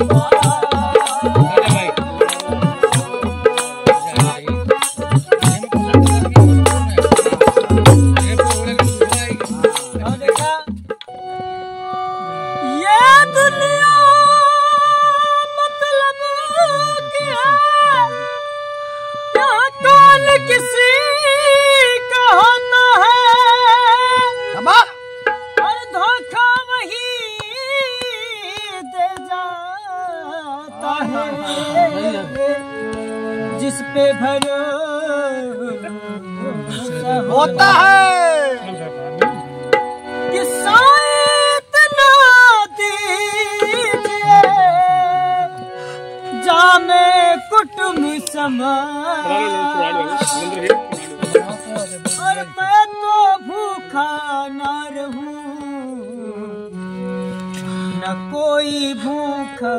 और है। जिस पे होता है कुटुम समा और मैं तो भूखा ना रहूँ। न कोई भूखा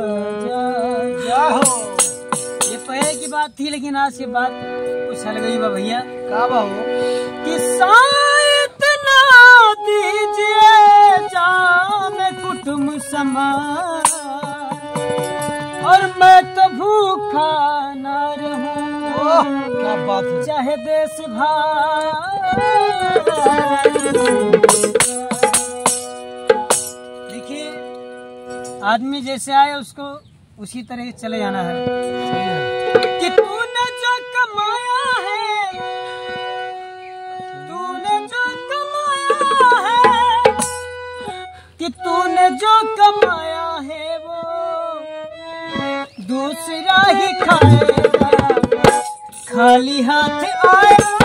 जा ये पहले की बात थी लेकिन आज की बात कुछ हल गई बा भैया। का कि ना दीजिए जाम कुटुम समान और मैं तो भूखा ना रहूँ क्या बात चाहे देश भाई। आदमी जैसे आए, उसको उसी तरह चले जाना है। कि तूने जो कमाया है, तूने जो कमाया है, कि तूने जो कमाया है वो दूसरा ही खाएगा खाली हाथ आया।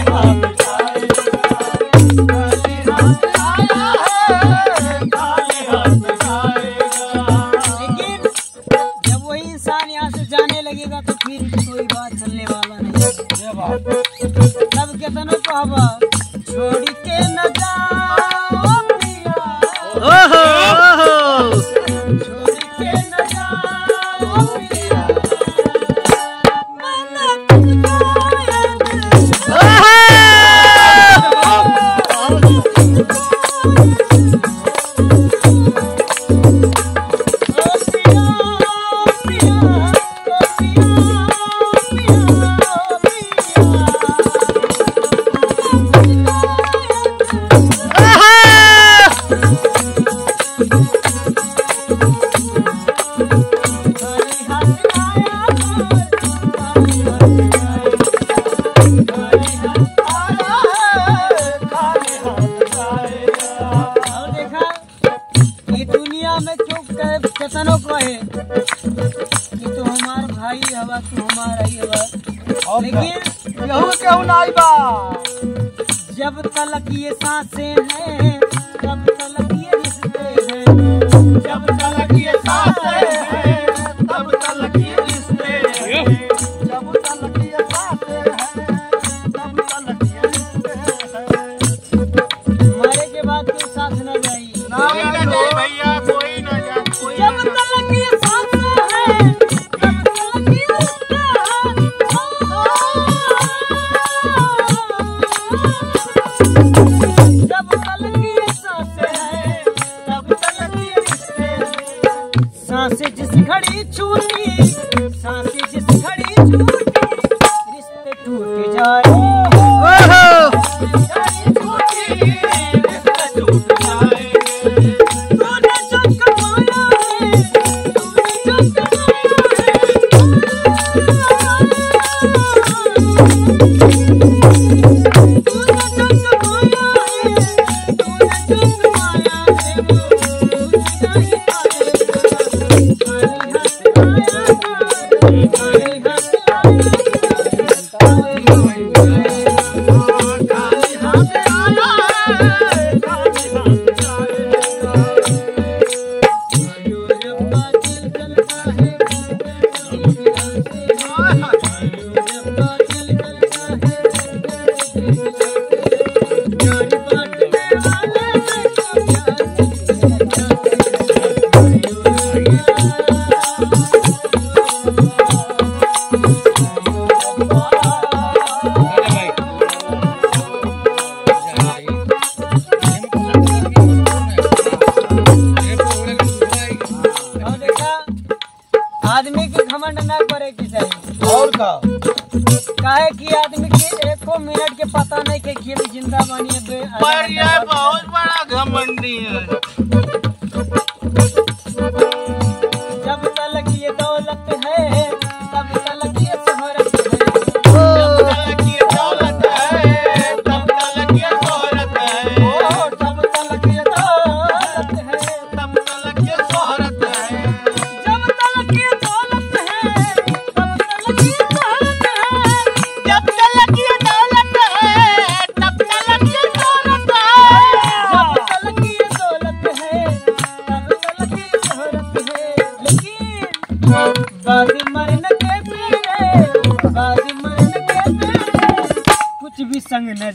केतनो कहे कि तू हमार भाई हवा तू हमार आई हवा। लेकिन केहू केहू नाई बा। जब तलक ये साँसें हैं Good. मिनट के पता नहीं के ज़िंदा बनी है बहुत बड़ा घमंडी है। भी संग न